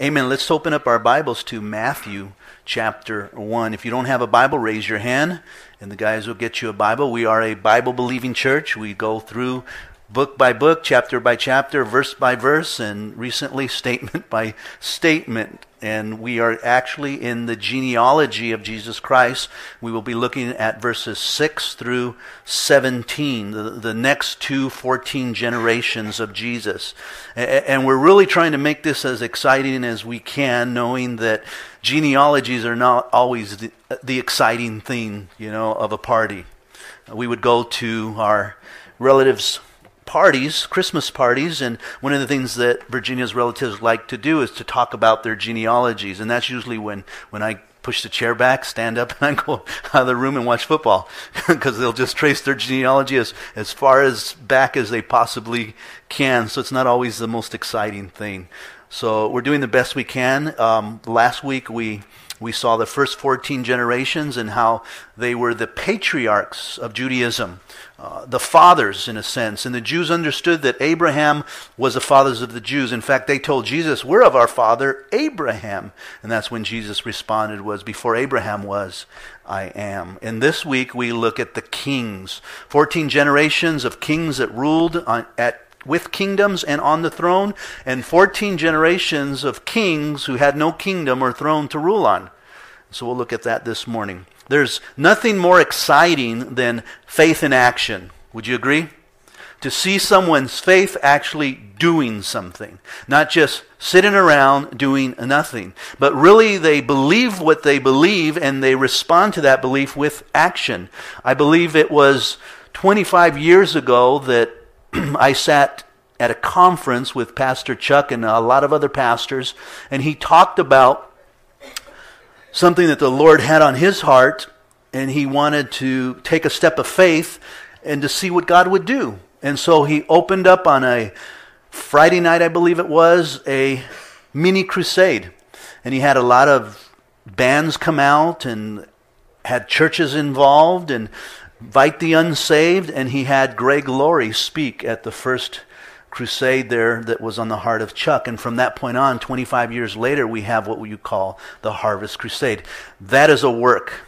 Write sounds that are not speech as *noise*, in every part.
Amen. Let's open up our Bibles to Matthew chapter 1. If you don't have a Bible, raise your hand, and the guys will get you a Bible. We are a Bible believing church. We go through book by book, chapter by chapter, verse by verse, and recently statement by statement. And we are actually in the genealogy of Jesus Christ. We will be looking at verses 6 through 17, the, the next two 14 generations of Jesus. And we're really trying to make this as exciting as we can, knowing that genealogies are not always the, the exciting thing, you know, of a party. We would go to our relatives' parties, Christmas parties, and one of the things that Virginia's relatives like to do is to talk about their genealogies, and that's usually when when I push the chair back, stand up, *laughs* and I go out of the room and watch football *laughs* because they'll just trace their genealogy as, as far as back as they possibly can. So it's not always the most exciting thing. So we're doing the best we can. Um, last week we we saw the first 14 generations and how they were the patriarchs of Judaism, uh, the fathers in a sense. And the Jews understood that Abraham was the fathers of the Jews. In fact, they told Jesus, "We're of our father Abraham." And that's when Jesus responded was, "Before Abraham was, I am." And this week we look at the kings. 14 generations of kings that ruled on, at with kingdoms and on the throne, and 14 generations of kings who had no kingdom or throne to rule on. So we'll look at that this morning. There's nothing more exciting than faith in action. Would you agree? To see someone's faith actually doing something, not just sitting around doing nothing, but really they believe what they believe and they respond to that belief with action. I believe it was 25 years ago that I sat at a conference with Pastor Chuck and a lot of other pastors, and he talked about something that the Lord had on his heart, and he wanted to take a step of faith and to see what God would do. And so he opened up on a Friday night, I believe it was, a mini crusade. And he had a lot of bands come out and had churches involved and invite the unsaved, and he had Greg Laurie speak at the first crusade there that was on the heart of Chuck. And from that point on, 25 years later, we have what you call the Harvest Crusade. That is a work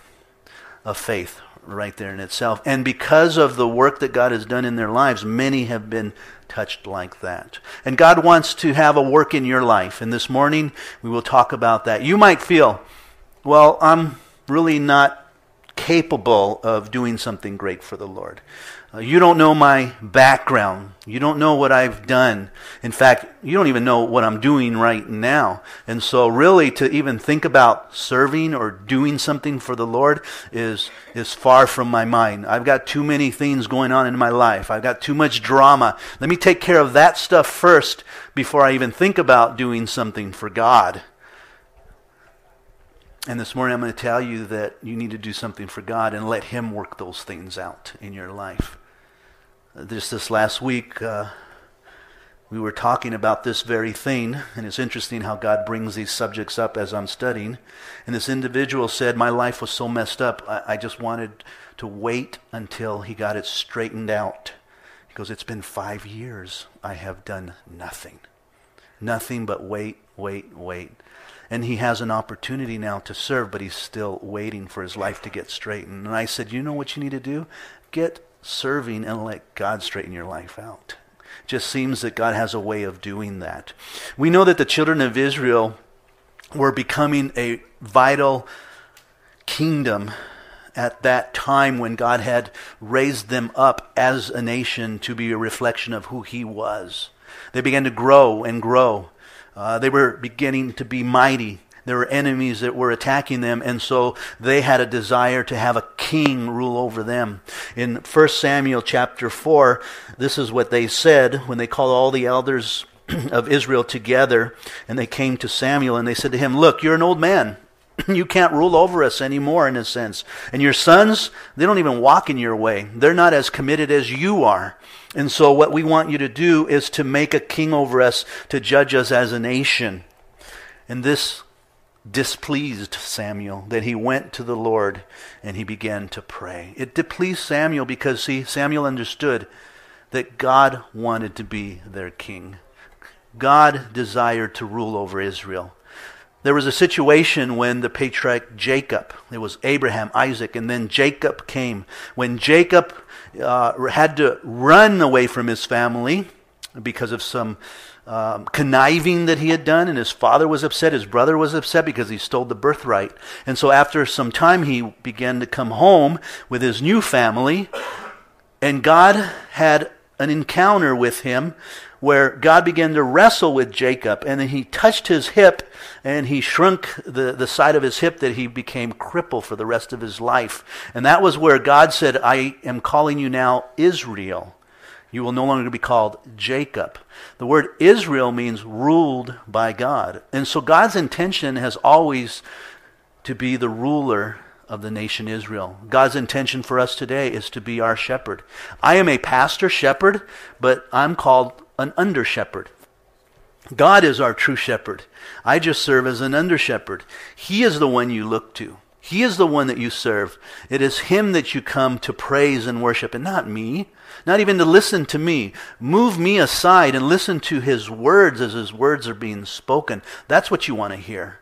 of faith right there in itself. And because of the work that God has done in their lives, many have been touched like that. And God wants to have a work in your life. And this morning, we will talk about that. You might feel, well, I'm really not capable of doing something great for the Lord. Uh, you don't know my background. You don't know what I've done. In fact, you don't even know what I'm doing right now. And so really to even think about serving or doing something for the Lord is is far from my mind. I've got too many things going on in my life. I've got too much drama. Let me take care of that stuff first before I even think about doing something for God. And this morning I'm going to tell you that you need to do something for God and let Him work those things out in your life. Just this last week, uh, we were talking about this very thing, and it's interesting how God brings these subjects up as I'm studying. And this individual said, My life was so messed up, I, I just wanted to wait until he got it straightened out. He goes, It's been five years. I have done nothing. Nothing but wait, wait, wait and he has an opportunity now to serve, but he's still waiting for his life to get straightened. And I said, You know what you need to do? Get serving and let God straighten your life out. Just seems that God has a way of doing that. We know that the children of Israel were becoming a vital kingdom at that time when God had raised them up as a nation to be a reflection of who He was. They began to grow and grow. Uh, they were beginning to be mighty. There were enemies that were attacking them, and so they had a desire to have a king rule over them. In 1 Samuel chapter 4, this is what they said when they called all the elders *clears throat* of Israel together, and they came to Samuel, and they said to him, Look, you're an old man. *clears throat* you can't rule over us anymore, in a sense. And your sons, they don't even walk in your way. They're not as committed as you are. And so, what we want you to do is to make a king over us to judge us as a nation. And this displeased Samuel that he went to the Lord and he began to pray. It displeased Samuel because, see, Samuel understood that God wanted to be their king. God desired to rule over Israel. There was a situation when the patriarch Jacob, it was Abraham, Isaac, and then Jacob came. When Jacob uh, had to run away from his family because of some um, conniving that he had done, and his father was upset, his brother was upset because he stole the birthright. And so after some time, he began to come home with his new family, and God had an encounter with him where God began to wrestle with Jacob, and then he touched his hip, and he shrunk the, the side of his hip that he became crippled for the rest of his life. And that was where God said, I am calling you now Israel. You will no longer be called Jacob. The word Israel means ruled by God. And so God's intention has always to be the ruler of the nation Israel. God's intention for us today is to be our shepherd. I am a pastor shepherd, but I'm called an under shepherd. God is our true shepherd. I just serve as an under shepherd. He is the one you look to. He is the one that you serve. It is Him that you come to praise and worship, and not me. Not even to listen to me. Move me aside and listen to His words as His words are being spoken. That's what you want to hear.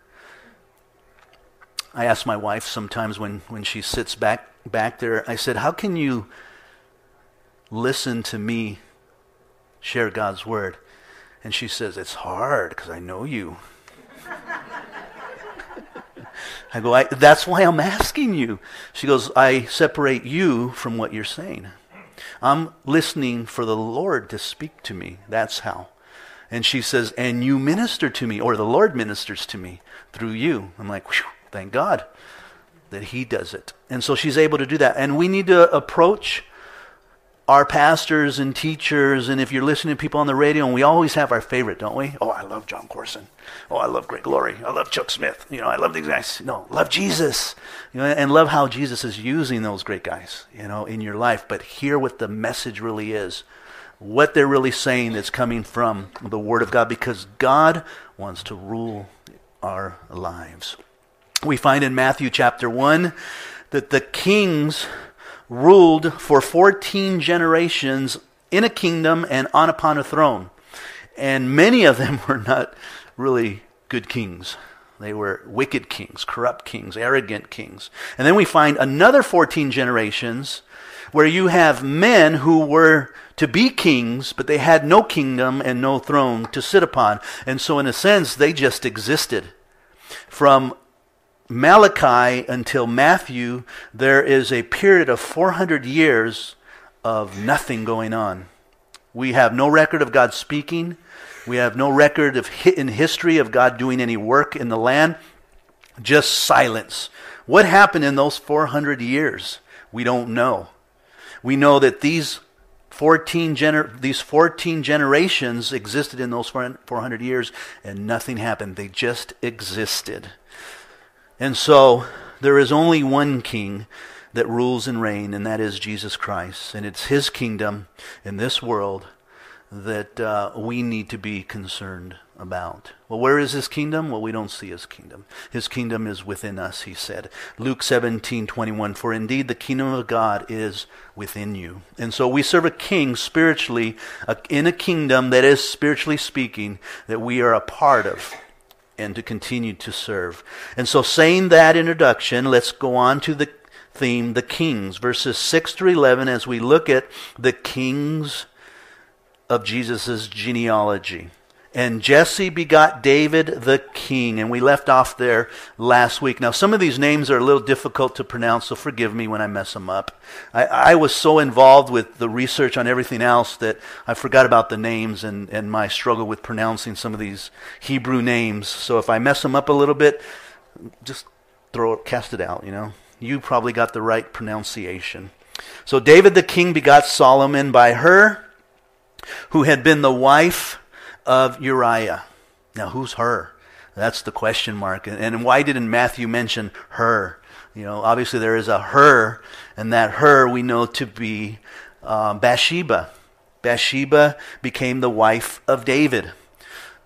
I ask my wife sometimes when, when she sits back, back there, I said, How can you listen to me share God's word? And she says, It's hard because I know you. *laughs* I go, I, That's why I'm asking you. She goes, I separate you from what you're saying. I'm listening for the Lord to speak to me. That's how. And she says, And you minister to me, or the Lord ministers to me through you. I'm like, Thank God that He does it. And so she's able to do that. And we need to approach our pastors and teachers, and if you're listening to people on the radio, and we always have our favorite, don't we? Oh, I love Jon Courson. Oh, I love Greg Laurie. I love Chuck Smith. You know, I love these guys. No, love Jesus. You know, and love how Jesus is using those great guys, you know, in your life. But hear what the message really is. What they're really saying that's coming from the Word of God, because God wants to rule our lives we find in Matthew chapter 1 that the kings ruled for 14 generations in a kingdom and on upon a throne. And many of them *laughs* were not really good kings. They were wicked kings, corrupt kings, arrogant kings. And then we find another 14 generations where you have men who were to be kings, but they had no kingdom and no throne to sit upon. And so, in a sense, they just existed. From Malachi until Matthew, there is a period of 400 years of nothing going on. We have no record of God speaking. We have no record of in history of God doing any work in the land. Just silence. What happened in those 400 years? We don't know. We know that these 14 gener- these 14 generations existed in those 400 years and nothing happened. They just existed. And so there is only one king that rules and reigns, and that is Jesus Christ. And it's his kingdom in this world that uh, we need to be concerned about. Well, where is his kingdom? Well, we don't see his kingdom. His kingdom is within us, he said. Luke 17, 21, For indeed the kingdom of God is within you. And so we serve a king spiritually, in a kingdom that is spiritually speaking, that we are a part of and to continue to serve. And so, saying that introduction, let's go on to the theme, the kings, verses 6 through 11, as we look at the kings of Jesus' genealogy. And Jesse begot David the king. And we left off there last week. Now, some of these names are a little difficult to pronounce, so forgive me when I mess them up. I, I was so involved with the research on everything else that I forgot about the names and, and my struggle with pronouncing some of these Hebrew names. So if I mess them up a little bit, just throw it, cast it out, you know. You probably got the right pronunciation. So David the king begot Solomon by her, who had been the wife of Uriah. Now, who's her? That's the question mark. And why didn't Matthew mention her? You know, obviously there is a her, and that her we know to be uh, Bathsheba. Bathsheba became the wife of David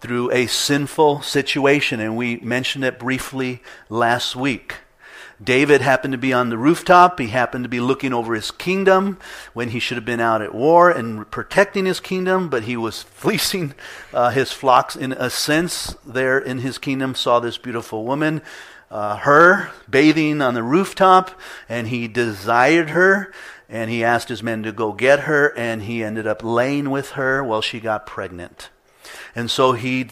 through a sinful situation, and we mentioned it briefly last week. David happened to be on the rooftop. He happened to be looking over his kingdom when he should have been out at war and protecting his kingdom, but he was *laughs* fleecing uh, his flocks in a sense there in his kingdom. Saw this beautiful woman, uh, her bathing on the rooftop, and he desired her. And he asked his men to go get her, and he ended up laying with her while she got pregnant. And so he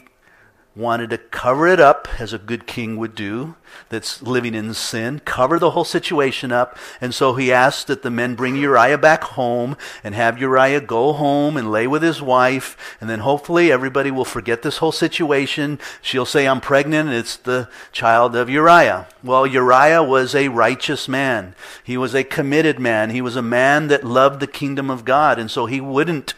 wanted to cover it up, as a good king would do, that's living in sin, cover the whole situation up. And so he asked that the men bring Uriah back home and have Uriah go home and lay with his wife. And then hopefully everybody will forget this whole situation. She'll say, I'm pregnant, and it's the child of Uriah. Well, Uriah was a righteous man. He was a committed man. He was a man that loved the kingdom of God. And so he wouldn't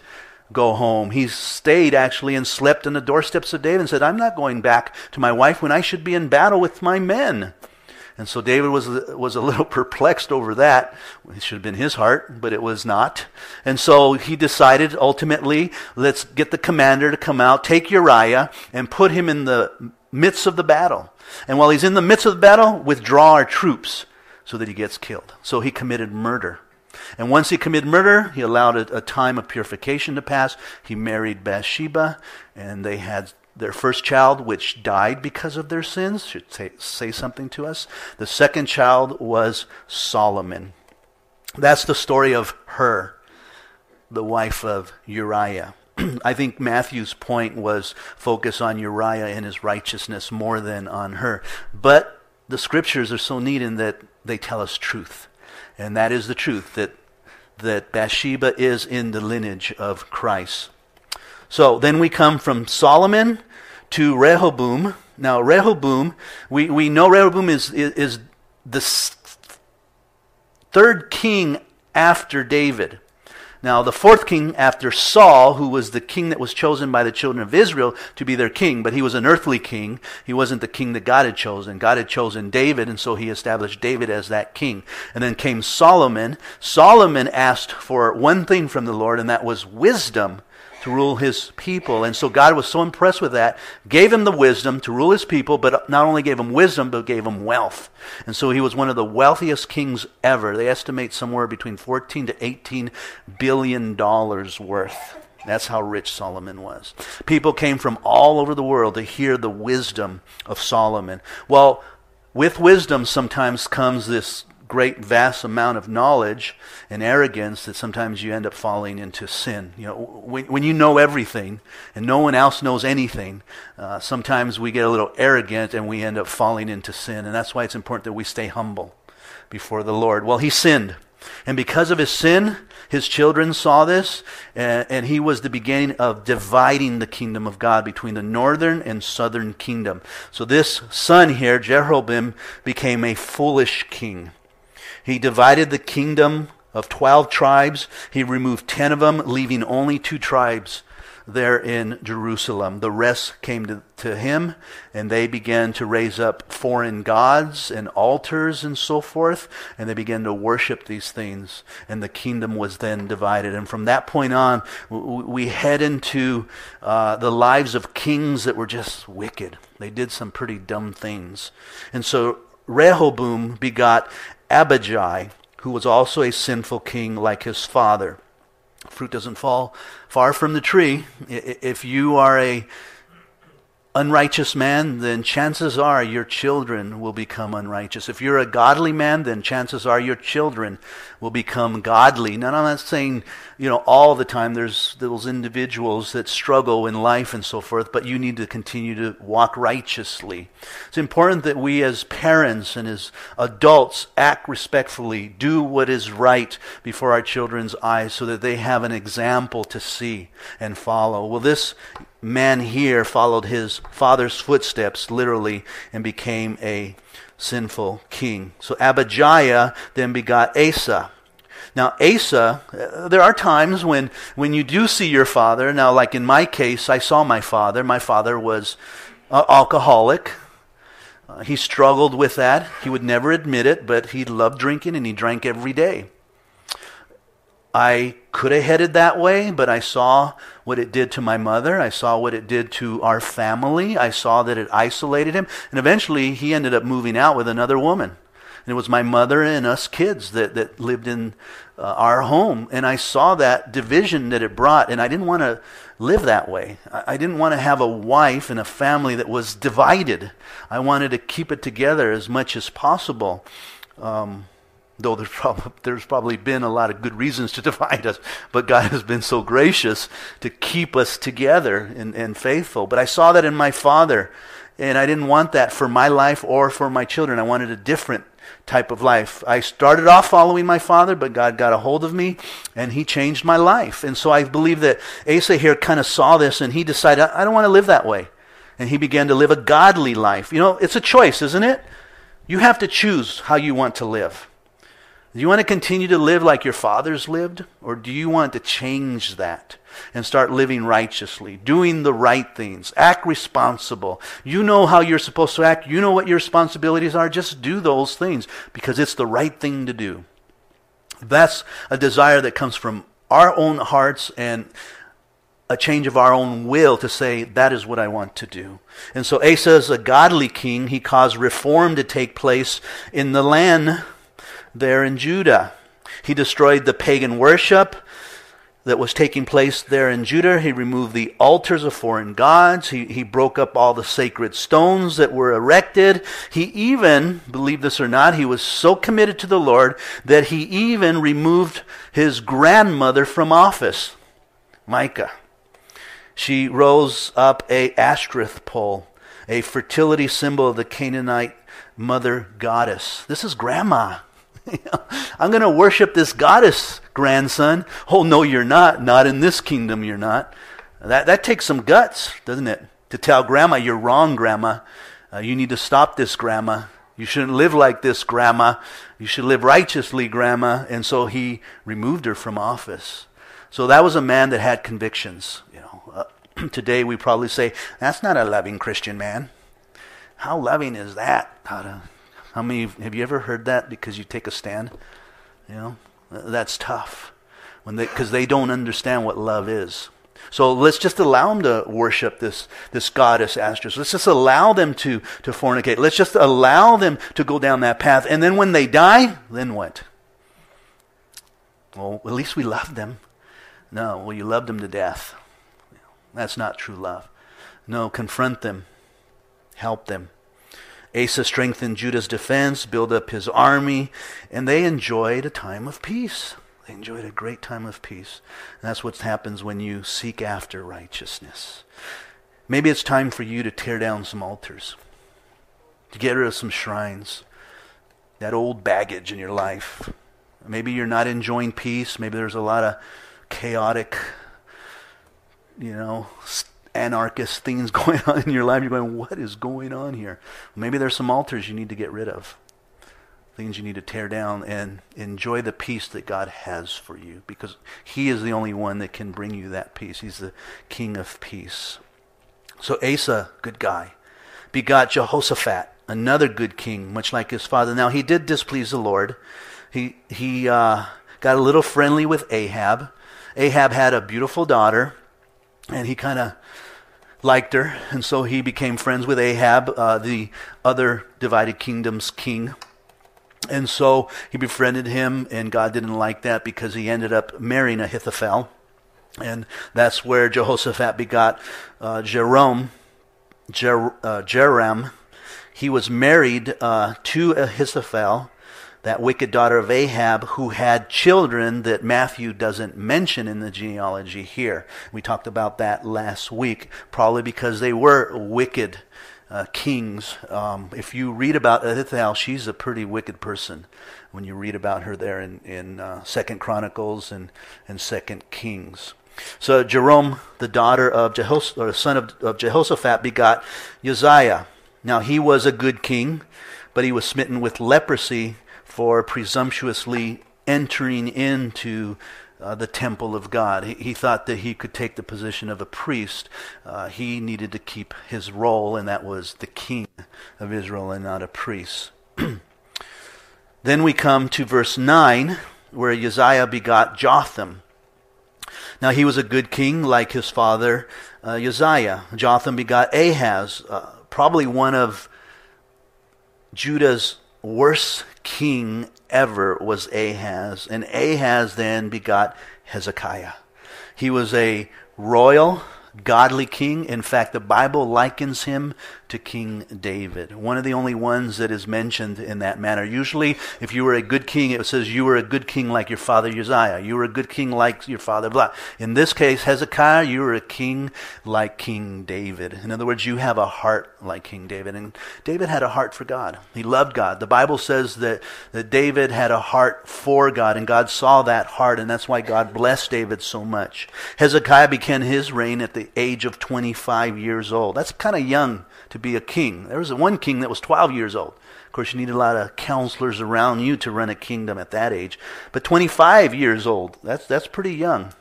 go home. He stayed actually and slept on the doorsteps of David and said, I'm not going back to my wife when I should be in battle with my men. And so David was, was a little *laughs* perplexed over that. It should have been his heart, but it was not. And so he decided ultimately, let's get the commander to come out, take Uriah, and put him in the midst of the battle. And while he's in the midst of the battle, withdraw our troops so that he gets killed. So he committed murder. And once he committed murder, he allowed a, a time of purification to pass. He married Bathsheba, and they had their first child, which died because of their sins, should say, say something to us. The second child was Solomon. That's the story of her, the wife of Uriah. *clears throat* I think Matthew's point was focus on Uriah and his righteousness more than on her. But the scriptures are so neat in that they tell us truth. And that is the truth that, that Bathsheba is in the lineage of Christ. So then we come from Solomon to Rehoboam. Now, Rehoboam, we, we know Rehoboam is, is, is the third king after David. Now, the fourth king after Saul, who was the king that was chosen by the children of Israel to be their king, but he was an earthly king. He wasn't the king that God had chosen. God had chosen David, and so he established David as that king. And then came Solomon. Solomon asked for one thing from the Lord, and that was wisdom to rule his people. And so God was so impressed with that, gave him the wisdom to rule his people, but not only gave him wisdom, but gave him wealth. And so he was one of the wealthiest kings ever. They estimate somewhere between 14 to 18 billion dollars worth. That's how rich Solomon was. People came from all over the world to hear the wisdom of Solomon. Well, with wisdom sometimes comes this great vast amount of knowledge and arrogance that sometimes you end up falling into sin. You know, when, when you know everything and no one else knows anything, uh, sometimes we get a little arrogant and we end up falling into sin. And that's why it's important that we stay humble before the Lord. Well, he sinned. And because of his sin, his children saw this, and, and, he was the beginning of dividing the kingdom of God between the northern and southern kingdom. So this son here, Jeroboam, became a foolish king. He divided the kingdom of 12 tribes. He removed 10 of them, leaving only two tribes there in Jerusalem. The rest came to, to him, and they began to raise up foreign gods and altars and so forth, and they began to worship these things, and the kingdom was then divided. And from that point on, we head into uh, the lives of kings that were just wicked. They did some pretty dumb things. And so Rehoboam begot Abijah, who was also a sinful king like his father. Fruit doesn't fall far from the tree. If you are a unrighteous man, then chances are your children will become unrighteous. If you're a godly man, then chances are your children will become godly. Now, I'm not saying, you know, all the time there's those individuals that struggle in life and so forth, but you need to continue to walk righteously. It's important that we as parents and as adults act respectfully, do what is right before our children's eyes so that they have an example to see and follow. Well, this man here followed his father's footsteps literally and became a sinful king. So Abijah then begot Asa. Now, Asa, uh, there are times when, when you do see your father. Now, like in my case, I saw my father. My father was uh, alcoholic. Uh, he struggled with that. He would never admit it, but he loved drinking and he drank every day. I could have headed that way, but I saw what it did to my mother. I saw what it did to our family. I saw that it isolated him. And eventually, he ended up moving out with another woman. And it was my mother and us kids that, that lived in uh, our home. And I saw that division that it brought, and I didn't want to live that way. I, I didn't want to have a wife and a family that was divided. I wanted to keep it together as much as possible. Um, though there's, prob- *laughs* there's probably been a lot of good reasons to *laughs* divide us, but God has been so gracious to keep us together and, and faithful. But I saw that in my father, and I didn't want that for my life or for my children. I wanted a different type of life. I started off following my father, but God got a hold of me and he changed my life. And so I believe that Asa here kind of saw this and he decided, I don't want to live that way. And he began to live a godly life. You know, it's a choice, isn't it? You have to choose how you want to live. Do you want to continue to live like your fathers lived? Or do you want to change that and start living righteously, doing the right things, act responsible? You know how you're supposed to act, you know what your responsibilities are. Just do those things because it's the right thing to do. That's a desire that comes from our own hearts and a change of our own will to say, that is what I want to do. And so Asa is a godly king. He caused reform to take place in the land there in Judah. He destroyed the pagan worship that was taking place there in Judah. He removed the altars of foreign gods. He, he broke up all the sacred stones that were erected. He even, believe this or not, he was so committed to the Lord that he even removed his grandmother from office, Micah. She rose up a Ashtoreth pole, a fertility symbol of the Canaanite mother goddess. This is grandma. *laughs* I'm going to worship this goddess, grandson. Oh, no, you're not. Not in this kingdom, you're not. That, that takes some guts, doesn't it? To tell grandma, you're wrong, grandma. Uh, you need to stop this, grandma. You shouldn't live like this, grandma. You should live righteously, grandma. And so he removed her from office. So that was a man that had convictions. You know, uh, *clears throat* today we probably say that's not a loving Christian man. How loving is that? How many have you ever heard that because you take a stand? You know, that's tough when they because they don't understand what love is. So let's just allow them to worship this, this goddess Astros. Let's just allow them to, to fornicate. Let's just allow them to go down that path. And then when they die, then what? Well, at least we loved them. No, well, you loved them to death. That's not true love. No, confront them, help them, Asa strengthened Judah's defense, built up his army, and they enjoyed a time of peace. They enjoyed a great time of peace. And that's what happens when you seek after righteousness. Maybe it's time for you to tear down some altars, to get rid of some shrines, that old baggage in your life. Maybe you're not enjoying peace. Maybe there's a lot of chaotic, you know, anarchist things *laughs* going on in your life. You're going, what is going on here? Maybe there's some altars you need to get rid of, things you need to tear down, and enjoy the peace that God has for you because He is the only one that can bring you that peace. He's the King of peace. So Asa, good guy, begot Jehoshaphat, another good king, much like his father. Now he did displease the Lord. He he uh, got a little friendly with Ahab. Ahab had a beautiful daughter, and he kind of liked her, and so he became friends with Ahab, uh, the other divided kingdom's king. And so he befriended him, and God didn't like that because he ended up marrying Ahithophel. And that's where Jehoshaphat begot uh, Jerome, Jer- uh, Jeram. He was married uh, to Ahithophel, that wicked daughter of Ahab who had children that Matthew doesn't mention in the genealogy here. We talked about that last week, probably because they were wicked uh, kings. Um, if you read about Ahithophel, she's a pretty wicked person when you read about her there in, in uh, Second Chronicles and, and Second Kings. So Jerome, the daughter of Jehos- or son of, of Jehoshaphat, begot Uzziah. Now he was a good king, but he was smitten with leprosy for presumptuously entering into uh, the temple of God. He, he, thought that he could take the position of a priest. Uh, he needed to keep his role, and that was the king of Israel and not a priest. *clears throat* then we come to verse 9, where Uzziah begot Jotham. Now he was a good king, like his father uh, Uzziah. Jotham begot Ahaz, uh, probably one of Judah's worst king ever was Ahaz. And Ahaz then begot Hezekiah. He was a royal, godly king. In fact, the Bible likens him to King David, one of the only ones that is mentioned in that manner. Usually, if you were a good king, it says you were a good king like your father Uzziah. You were a good king like your father blah. In this case, Hezekiah, you were a king like King David. In other words, you have a heart like King David. And David had a heart for God. He loved God. The Bible says that, that David had a heart for God, and God saw that heart, and that's why God blessed David so much. Hezekiah began his reign at the age of 25 years old. That's kind of young to be a king. There was one king that was 12 years old. Of course, you need a lot of counselors around you to run a kingdom at that age. But 25 years old, that's, that's pretty young.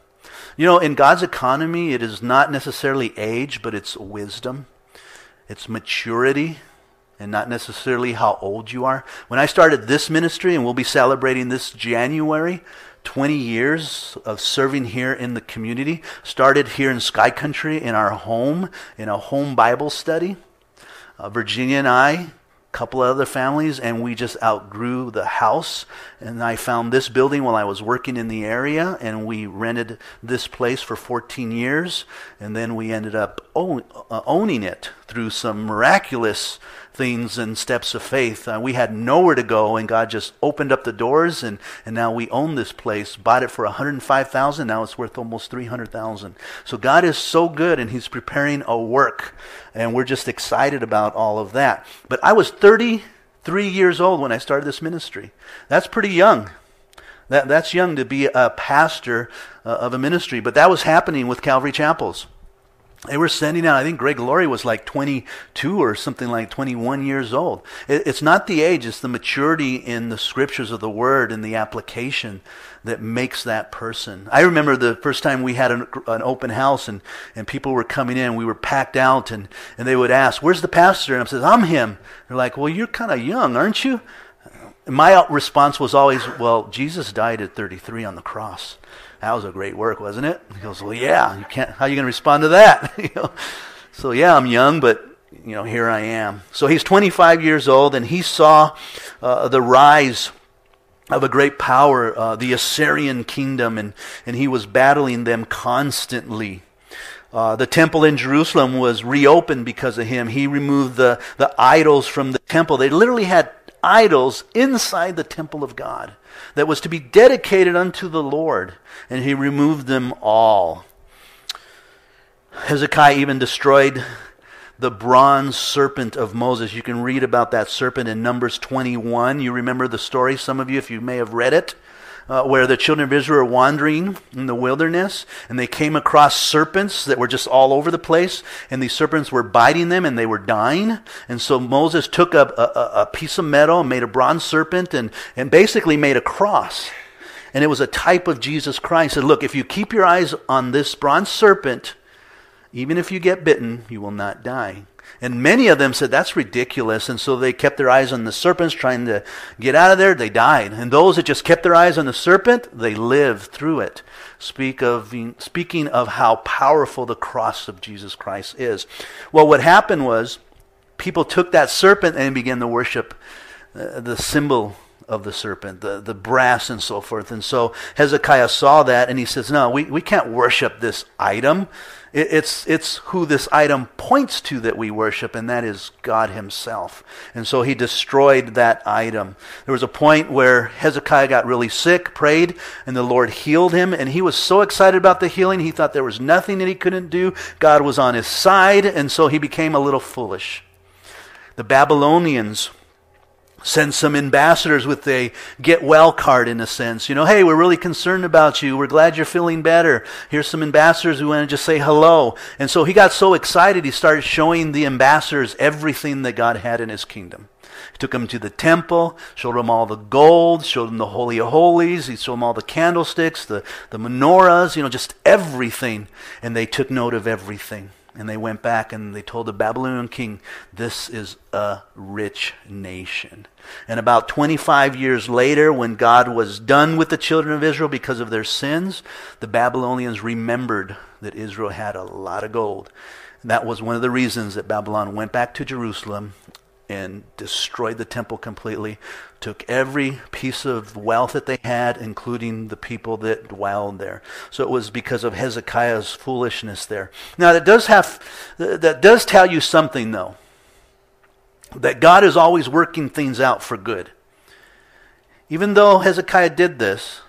You know, in God's economy, it is not necessarily age, but it's wisdom, it's maturity, and not necessarily how old you are. When I started this ministry, and we'll be celebrating this January, 20 years of serving here in the community. Started here in Sky Country in our home, in a home Bible study. Uh, Virginia and I, a couple of other families, and we just outgrew the house. And I found this building while I was working in the area, and we rented this place for 14 years. And then we ended up own, uh, owning it through some miraculous things and steps of faith. Uh, we had nowhere to go, and God just opened up the doors, and, and now we own this place. Bought it for 105000 Now it's worth almost 300000 So God is so good, and He's preparing a work, and we're just excited about all of that. But I was 33 years old when I started this ministry. That's pretty young. That, that's young to be a pastor uh, of a ministry, but that was happening with Calvary Chapels they were sending out, I think Greg Laurie was like 22 or something like 21 years old. It, it's not the age, it's the maturity in the scriptures of the word and the application that makes that person. I remember the first time we had an, an open house and, and people were coming in, we were packed out, and, and they would ask, Where's the pastor? And I said, I'm him. They're like, Well, you're kind of young, aren't you? And my response was always, Well, Jesus died at 33 on the cross that was a great work, wasn't it? He goes, well, yeah. You can't. How are you going to respond to that? *laughs* So yeah, I'm young, but you know, here I am. So he's 25 years old, and he saw uh, the rise of a great power, uh, the Assyrian kingdom, and, and he was battling them constantly. Uh, the temple in Jerusalem was reopened because of him. He removed the, the idols from the temple. They literally had idols inside the temple of God that was to be dedicated unto the Lord, and he removed them all. Hezekiah even destroyed the bronze serpent of Moses. You can read about that serpent in Numbers 21. You remember the story, some of you, if you may have read it uh, where the children of Israel were wandering in the wilderness and they came across serpents that were just all over the place and these serpents were biting them and they were dying. And so Moses took a, a, a piece of metal and made a bronze serpent and, and basically made a cross. And it was a type of Jesus Christ. He said, Look, if you keep your eyes on this bronze serpent, even if you get bitten, you will not die. And many of them said, that's ridiculous. And so they kept their eyes on the serpents, trying to get out of there. They died. And those that just kept their eyes on the serpent, they lived through it. Speak of, speaking of how powerful the cross of Jesus Christ is. Well, what happened was people took that serpent and began to worship uh, the symbol of the serpent, the, the brass and so forth. And so Hezekiah saw that and he says, No, we, we can't worship this item. It's, it's who this item points to that we worship, and that is God Himself. And so he destroyed that item. There was a point where Hezekiah got really sick, prayed, and the Lord healed him, and he was so excited about the healing, he thought there was nothing that he couldn't do. God was on his side, and so he became a little foolish. The Babylonians send some ambassadors with a get well card in a sense. You know, hey, we're really concerned about you. We're glad you're feeling better. Here's some ambassadors who want to just say hello. And so he got so excited, he started showing the ambassadors everything that God had in his kingdom. He took them to the temple, showed them all the gold, showed them the Holy of Holies, he showed them all the candlesticks, the, the menorahs, you know, just everything. And they took note of everything. And they went back and they told the Babylonian king, This is a rich nation. And about 25 years later, when God was done with the children of Israel because of their sins, the Babylonians remembered that Israel had a lot of gold. And that was one of the reasons that Babylon went back to Jerusalem and destroyed the temple completely, took every piece of wealth that they had, including the people that dwelled there. So it was because of Hezekiah's foolishness there. Now that does have that does tell you something though. That God is always working things out for good. Even though Hezekiah did this,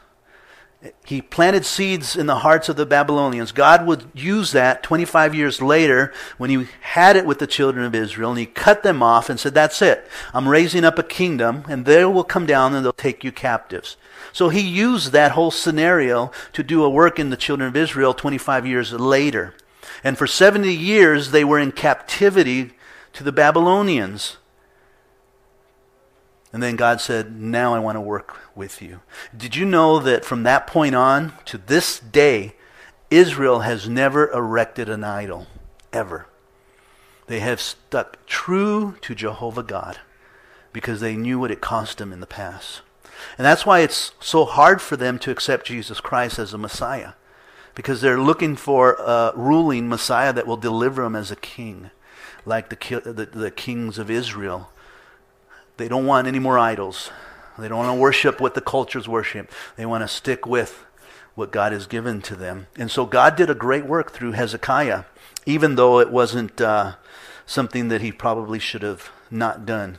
he planted seeds in the hearts of the Babylonians. God would use that 25 years later when he had it with the children of Israel and he cut them off and said, That's it. I'm raising up a kingdom and they will come down and they'll take you captives. So he used that whole scenario to do a work in the children of Israel 25 years later. And for 70 years they were in captivity to the Babylonians. And then God said, Now I want to work with you. Did you know that from that point on to this day, Israel has never erected an idol? Ever. They have stuck true to Jehovah God because they knew what it cost them in the past. And that's why it's so hard for them to accept Jesus Christ as a Messiah because they're looking for a ruling Messiah that will deliver them as a king, like the, the, the kings of Israel they don't want any more idols. They don't want to worship what the cultures worship. They want to stick with what God has given to them. And so God did a great work through Hezekiah, even though it wasn't uh, something that he probably should have not done.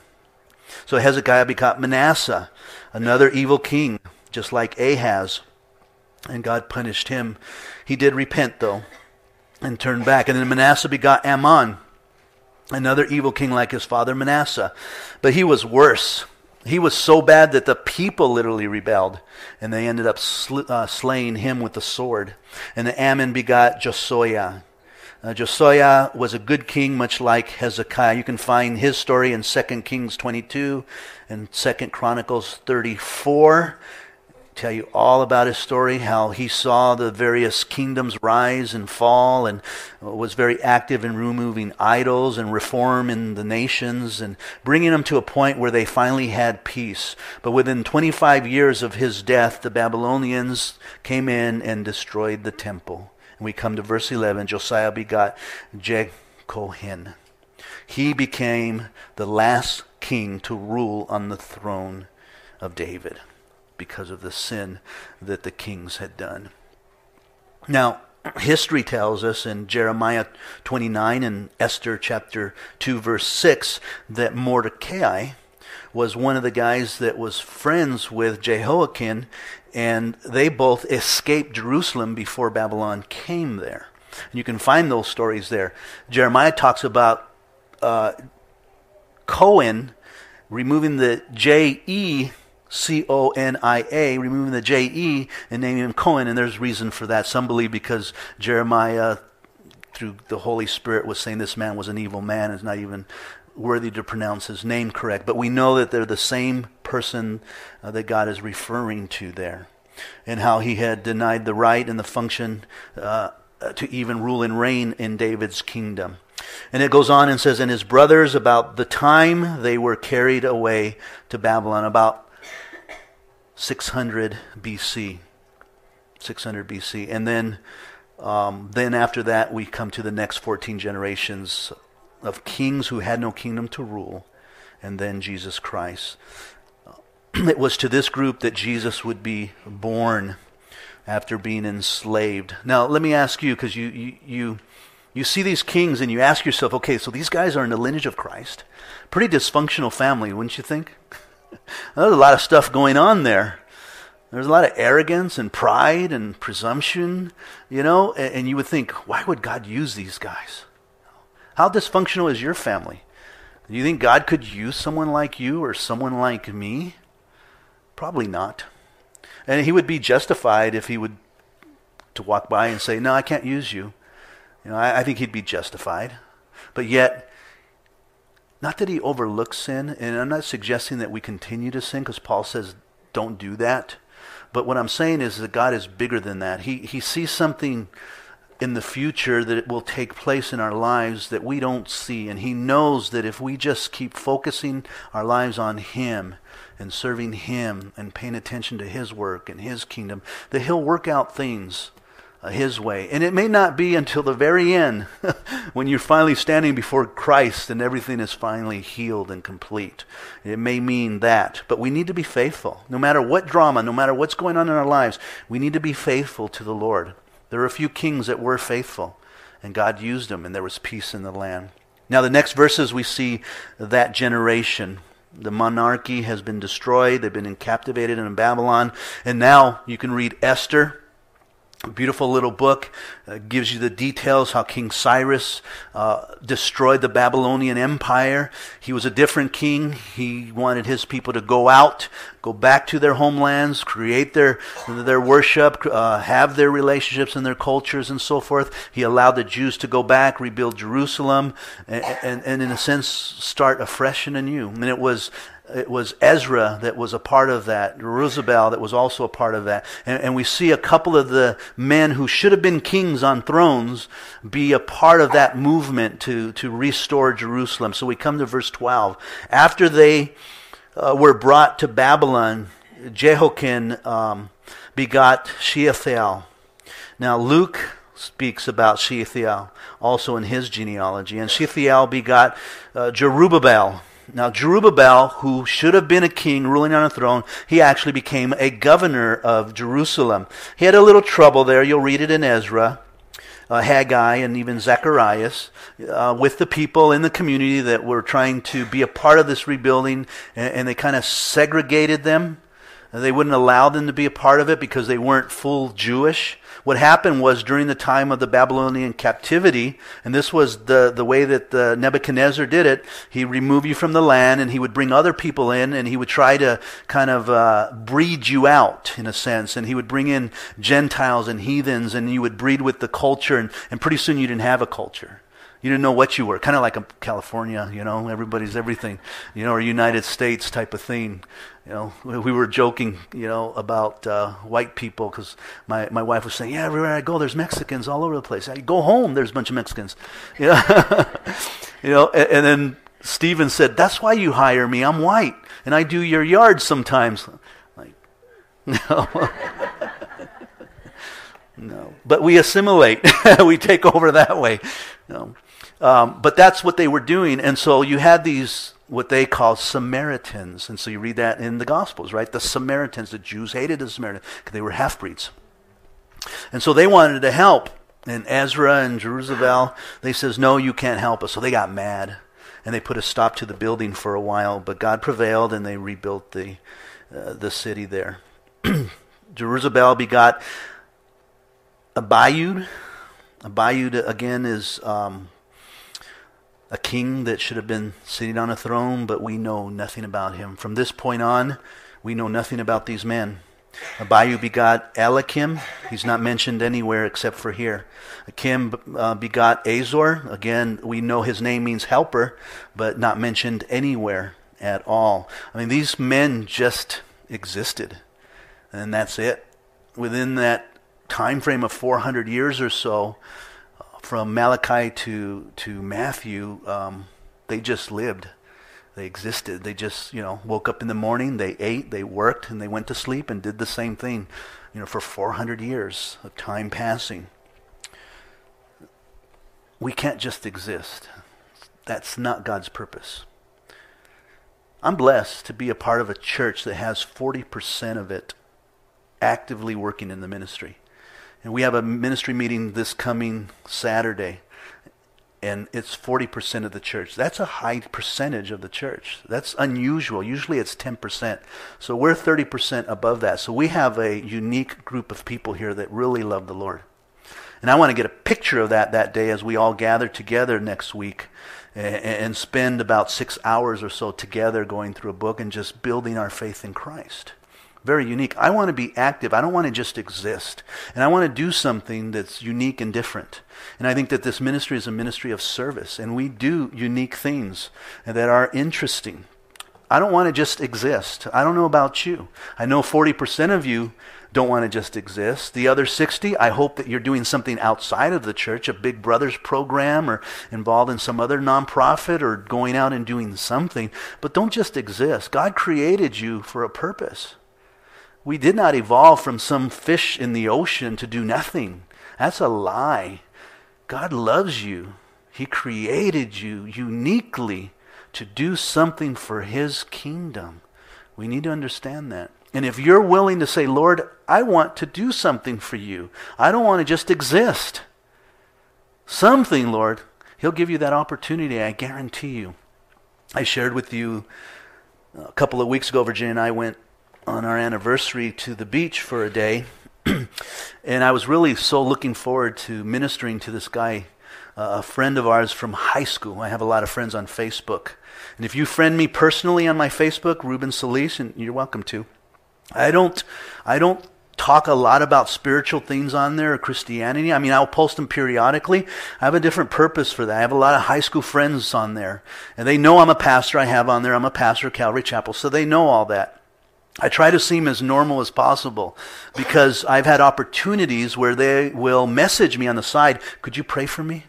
So Hezekiah begot Manasseh, another evil king, just like Ahaz. And God punished him. He did repent, though, and turn back. And then Manasseh begot Amon, another evil king like his father Manasseh. But he was worse. He was so bad that the people literally rebelled, and they ended up sl- uh, slaying him with the sword. And the Amon begot Josiah. Uh, Josiah was a good king, much like Hezekiah. You can find his story in 2 Kings 22 and 2 Chronicles 34 tell you all about his story, how he saw the various kingdoms rise and fall and was very active in removing idols and reform in the nations and bringing them to a point where they finally had peace. But within 25 years of his death, the Babylonians came in and destroyed the temple. And we come to verse 11 Josiah begot Jehoiachin. He became the last king to rule on the throne of David because of the sin that the kings had done. Now, history tells us in Jeremiah 29 and Esther chapter 2 verse 6 that Mordecai was one of the guys that was friends with Jehoiakim and they both escaped Jerusalem before Babylon came there. And you can find those stories there. Jeremiah talks about uh, Coniah removing the J E C O N I A, removing the J E and naming him Coniah. And there's reason for that. Some believe because Jeremiah, through the Holy Spirit, was saying this man was an evil man, is not even worthy to pronounce his name correct. But we know that they're the same person uh, that God is referring to there, and how he had denied the right and the function uh, to even rule and reign in David's kingdom. And it goes on and says, And his brothers, about the time they were carried away to Babylon, about 600 BC. 600 BC. And then, um, then after that, we come to the next 14 generations of kings who had no kingdom to rule, and then Jesus Christ. *clears throat* It was to this group that Jesus would be born after being enslaved. Now, let me ask you, because you, you, you, you see these kings and you ask yourself, okay, so these guys are in the lineage of Christ. Pretty dysfunctional family, wouldn't you think? *laughs* There's a lot of stuff going on there. There's a lot of arrogance and pride and presumption, you know, and, and, you would think, why would God use these guys? How dysfunctional is your family? Do you think God could use someone like you or someone like me? Probably not. And he would be justified if he would to walk by and say, "No, I can't use you." You know, I, I think he'd be justified. But yet, not that he overlooks sin, and I'm not suggesting that we continue to sin because Paul says don't do that. But what I'm saying is that God is bigger than that. He, he sees something in the future that will take place in our lives that we don't see. And He knows that if we just keep focusing our lives on Him and serving Him and paying attention to His work and His kingdom, that He'll work out things Uh, his way. And it may not be until the very end *laughs* when you're finally standing before Christ and everything is finally healed and complete. It may mean that. But we need to be faithful. No matter what drama, no matter what's going on in our lives, we need to be faithful to the Lord. There are a few kings that were faithful, and God used them, and there was peace in the land. Now, the next verses we see that generation. The monarchy has been destroyed. They've been captivated in Babylon. And now you can read Esther beautiful little book uh, gives you the details how king cyrus uh, destroyed the babylonian empire. He was a different king. He wanted his people to go out go back to their homelands create their their worship uh, have their relationships and their cultures and so forth. He allowed the jews to go back rebuild jerusalem and, and, and in a sense start afresh and anew. And it was it was Ezra that was a part of that, Zerubbabel that was also a part of that. And, and, we see a couple of the men who should have been kings on thrones be a part of that movement to, to restore Jerusalem. So we come to verse 12. After they uh, were brought to Babylon, Jehoiakim um, begot Shealtiel. Now Luke speaks about Shealtiel also in his genealogy. And Shealtiel begot uh, Zerubbabel. Now, Zerubbabel, who should have been a king ruling on a throne, he actually became a governor of Jerusalem. He had a little trouble there. You'll read it in Ezra, uh, Haggai, and even Zacharias, uh, with the people in the community that were trying to be a part of this rebuilding, and, and they kind of segregated them. They wouldn't allow them to be a part of it because they weren't full Jewish. What happened was during the time of the Babylonian captivity, and this was the, the way that the Nebuchadnezzar did it, he removed you from the land and he would bring other people in and he would try to kind of uh, breed you out in a sense. And he would bring in Gentiles and heathens and you would breed with the culture and, and pretty soon you didn't have a culture. You didn't know what you were. Kind of like a California, you know, everybody's everything, you know, or United States type of thing. You know, *laughs* we were joking, you know, about uh, white people because my, my wife was saying, yeah, everywhere I go, there's Mexicans all over the place. I go home, there's a bunch of Mexicans. *laughs* You know, *laughs* you know and, and then Stephen said, that's why you hire me. I'm white, and I do your yard sometimes. Like, no. no. But we assimilate. we take over that way. No. Um, but that's what they were doing. And so you had these, what they call Samaritans. And so you read that in the Gospels, right? The Samaritans, the Jews hated the Samaritans because they were half breeds. And so they wanted to help. And Ezra and Jerusalem, they says, no, you can't help us. So they got mad. And they put a stop to the building for a while. But God prevailed and they rebuilt the, uh, the city there. *clears throat* Zerubbabel begot Abiud. Abiud, again, is um, a king that should have been sitting on a throne, but we know nothing about him. From this point on, we know nothing about these men. Abiud begot Eliakim. He's not mentioned anywhere except for here. Akim uh, begot Azor. Again, we know his name means helper, but not mentioned anywhere at all. I mean, these men just existed, and that's it. Within that time frame of 400 years or so, from Malachi to to Matthew, um, they just lived. They existed. They just, you know, woke up in the morning, they ate, they worked, and they went to sleep and did the same thing, you know, for 400 years of time passing. We can't just exist. That's not God's purpose. I'm blessed to be a part of a church that has 40% of it actively working in the ministry. And we have a ministry meeting this coming Saturday, and it's 40% of the church. That's a high percentage of the church. That's unusual. Usually it's 10%. So we're 30% above that. So we have a unique group of people here that really love the Lord. And I want to get a picture of that that day as we all gather together next week and spend about six hours or so together going through a book and just building our faith in Christ very unique. I want to be active. I don't want to just exist. And I want to do something that's unique and different. And I think that this ministry is a ministry of service. And we do unique things that are interesting. I don't want to just exist. I don't know about you. I know 40% of you don't want to just exist. The other 60, I hope that you're doing something outside of the church, a Big Brothers program or involved in some other nonprofit or going out and doing something. But don't just exist. God created you for a purpose. We did not evolve from some fish in the ocean to do nothing. That's a lie. God loves you. He created you uniquely to do something for His kingdom. We need to understand that. And if you're willing to say, Lord, I want to do something for you, I don't want to just exist. Something, Lord, He'll give you that opportunity, I guarantee you. I shared with you a couple of weeks ago, Virginia and I went on our anniversary to the beach for a day. *clears throat* and I was really so looking forward to ministering to this guy, uh, a friend of ours from high school. I have a lot of friends on Facebook. And if you friend me personally on my Facebook, Ruben Solis, and you're welcome to, I don't, I don't talk a lot about spiritual things on there or Christianity. I mean, I'll post them periodically. I have a different purpose for that. I have a lot of high school friends on there, and they know I'm a pastor. I have on there, I'm a pastor Calvary Chapel, so they know all that. I try to seem as normal as possible because I've had opportunities where they will message me on the side, could you pray for me?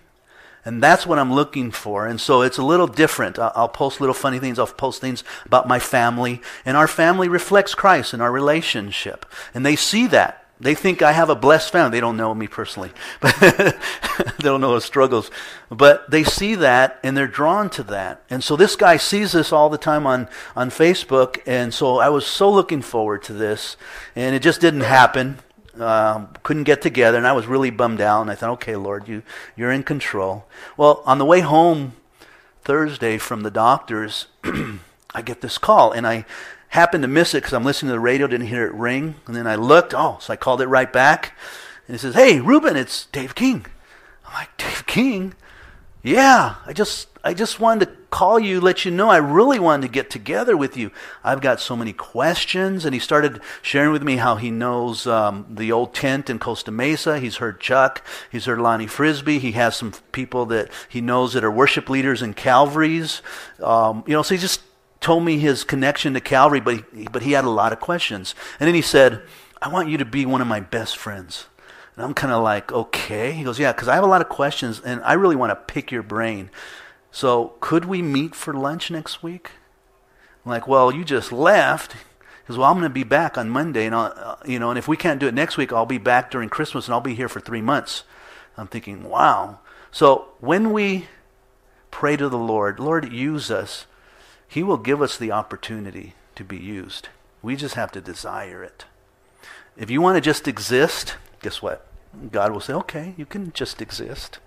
And that's what I'm looking for. And so it's a little different. I'll post little funny things. I'll post things about my family. And our family reflects Christ in our relationship. And they see that. They think I have a blessed family. They don't know me personally. *laughs* But they don't know the struggles. But they see that and they're drawn to that. And so this guy sees this all the time on, on Facebook. And so I was so looking forward to this. And it just didn't happen um, couldn't get together, and I was really bummed out. And I thought, okay, Lord, you you're in control. Well, on the way home Thursday from the doctors, *clears throat* I get this call, and I happened to miss it because I'm listening to the radio, didn't hear it ring, and then I looked. Oh, so I called it right back, and he says, "Hey, Ruben, it's Dave King." I'm like, Dave King? Yeah, I just I just wanted to call you, let you know I really wanted to get together with you. I've got so many questions. And he started sharing with me how he knows um, the old tent in Costa Mesa. He's heard Chuck. He's heard Lonnie Frisbee. He has some people that he knows that are worship leaders in Calvary's. Um, you know, so he just told me his connection to Calvary, but he, but he had a lot of questions. And then he said, I want you to be one of my best friends. And I'm kind of like, okay. He goes, yeah, because I have a lot of questions and I really want to pick your brain. So could we meet for lunch next week? I'm like, well, you just left. Because well, I'm going to be back on Monday, and I'll, uh, you know, and if we can't do it next week, I'll be back during Christmas, and I'll be here for three months. I'm thinking, wow. So when we pray to the Lord, Lord, use us. He will give us the opportunity to be used. We just have to desire it. If you want to just exist, guess what? God will say, okay, you can just exist.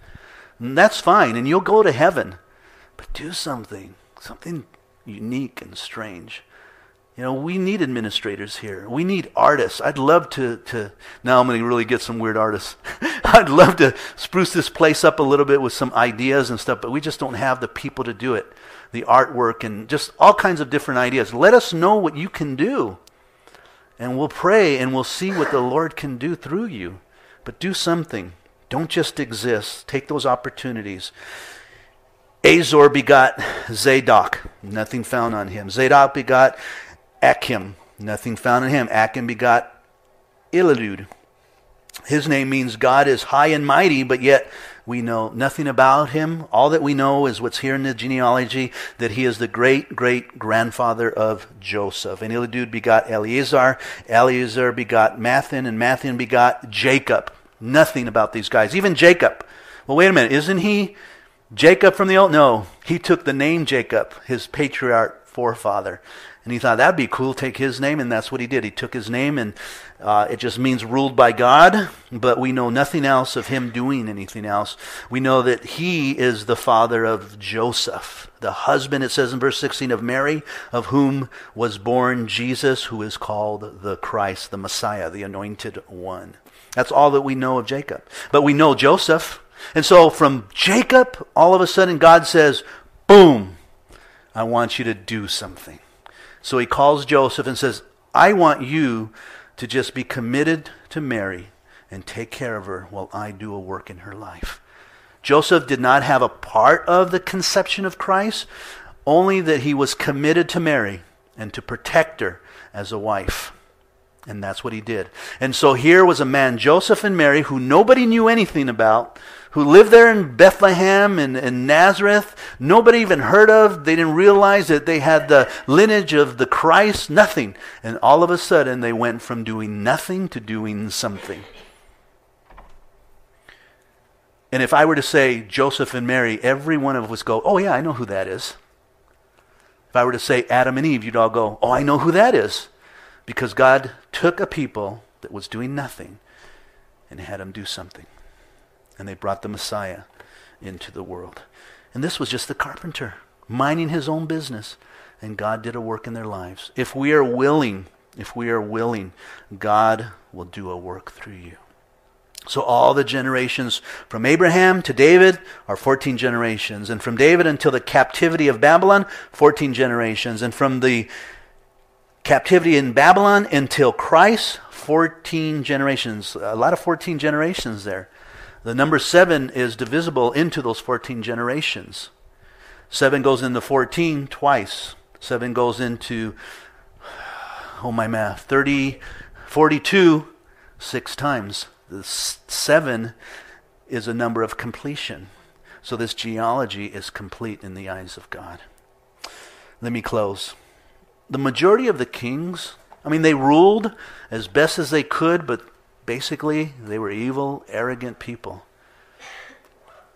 And that's fine, and you'll go to heaven. But do something, something unique and strange. You know, we need administrators here. We need artists. I'd love to, to now I'm going to really get some weird artists. *laughs* I'd love to spruce this place up a little bit with some ideas and stuff, but we just don't have the people to do it. The artwork and just all kinds of different ideas. Let us know what you can do. And we'll pray and we'll see what the Lord can do through you. But do something. Don't just exist. Take those opportunities. Azor begot Zadok, nothing found on him. Zadok begot Achim, nothing found on him. Achim begot Eliud. His name means God is high and mighty, but yet we know nothing about him. All that we know is what's here in the genealogy that he is the great great grandfather of Joseph. And Eliud begot Eleazar. Eleazar begot Matthan, and Matthan begot Jacob. Nothing about these guys. Even Jacob. Well, wait a minute. Isn't he Jacob from the old? No. He took the name Jacob, his patriarch forefather. And he thought that'd be cool, take his name, and that's what he did. He took his name, and uh, it just means ruled by God, but we know nothing else of him doing anything else. We know that he is the father of Joseph, the husband, it says in verse 16, of Mary, of whom was born Jesus, who is called the Christ, the Messiah, the anointed one. That's all that we know of Jacob. But we know Joseph. And so from Jacob, all of a sudden God says, boom, I want you to do something. So he calls Joseph and says, I want you to just be committed to Mary and take care of her while I do a work in her life. Joseph did not have a part of the conception of Christ, only that he was committed to Mary and to protect her as a wife. And that's what he did. And so here was a man, Joseph and Mary, who nobody knew anything about, who lived there in Bethlehem and, and Nazareth. Nobody even heard of. They didn't realize that they had the lineage of the Christ, nothing. And all of a sudden, they went from doing nothing to doing something. And if I were to say Joseph and Mary, every one of us go, oh, yeah, I know who that is. If I were to say Adam and Eve, you'd all go, oh, I know who that is. Because God took a people that was doing nothing and had them do something. And they brought the Messiah into the world. And this was just the carpenter minding his own business. And God did a work in their lives. If we are willing, if we are willing, God will do a work through you. So all the generations from Abraham to David are 14 generations. And from David until the captivity of Babylon, 14 generations. And from the captivity in Babylon until Christ, 14 generations. A lot of 14 generations there. The number 7 is divisible into those 14 generations. 7 goes into 14 twice. 7 goes into, oh my math, 30, 42 six times. The 7 is a number of completion. So this genealogy is complete in the eyes of God. Let me close. The majority of the kings, I mean, they ruled as best as they could, but basically they were evil, arrogant people.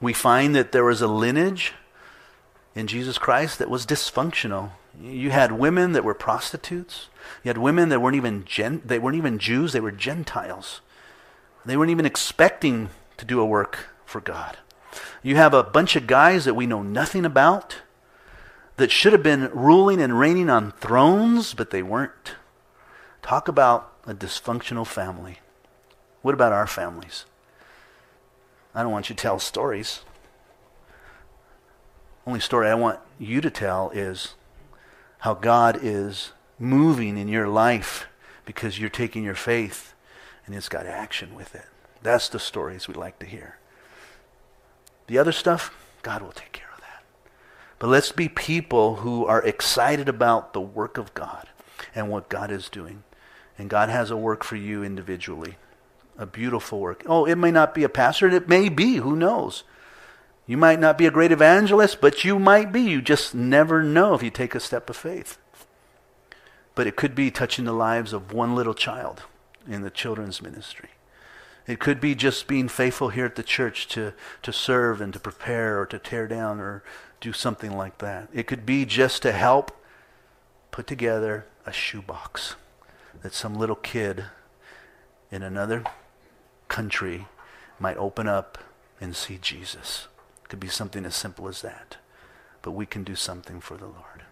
We find that there was a lineage in Jesus Christ that was dysfunctional. You had women that were prostitutes. You had women that weren't even gen- they weren't even Jews, they were Gentiles. They weren't even expecting to do a work for God. You have a bunch of guys that we know nothing about that should have been ruling and reigning on thrones, but they weren't. Talk about a dysfunctional family. What about our families? I don't want you to tell stories. Only story I want you to tell is how God is moving in your life because you're taking your faith and it's got action with it. That's the stories we like to hear. The other stuff, God will take care of that. But let's be people who are excited about the work of God and what God is doing. And God has a work for you individually. A beautiful work. Oh, it may not be a pastor, it may be, who knows? You might not be a great evangelist, but you might be. You just never know if you take a step of faith. But it could be touching the lives of one little child in the children's ministry. It could be just being faithful here at the church to, to serve and to prepare or to tear down or do something like that. It could be just to help put together a shoebox that some little kid in another country might open up and see Jesus. It could be something as simple as that. But we can do something for the Lord.